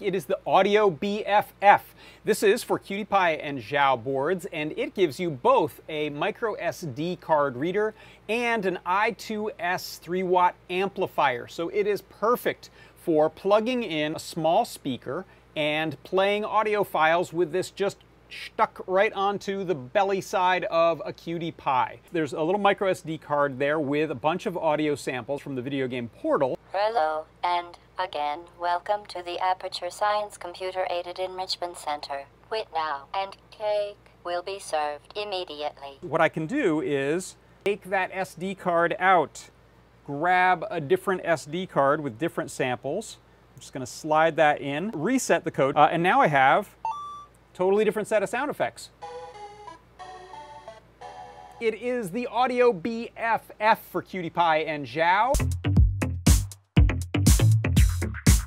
It is the Audio BFF. This is for QT Py and Xiao boards, and it gives you both a micro SD card reader and an I2S 3 watt amplifier. So it is perfect for plugging in a small speaker and playing audio files with this just stuck right onto the belly side of a QT Py. There's a little micro SD card there with a bunch of audio samples from the video game Portal. Hello, and again, welcome to the Aperture Science Computer Aided Enrichment Center. Wait now, and cake will be served immediately. What I can do is take that SD card out, grab a different SD card with different samples. I'm just going to slide that in, reset the code, uh, and now I have Totally different set of sound effects. It is the Audio BFF for QT Py and Xiao.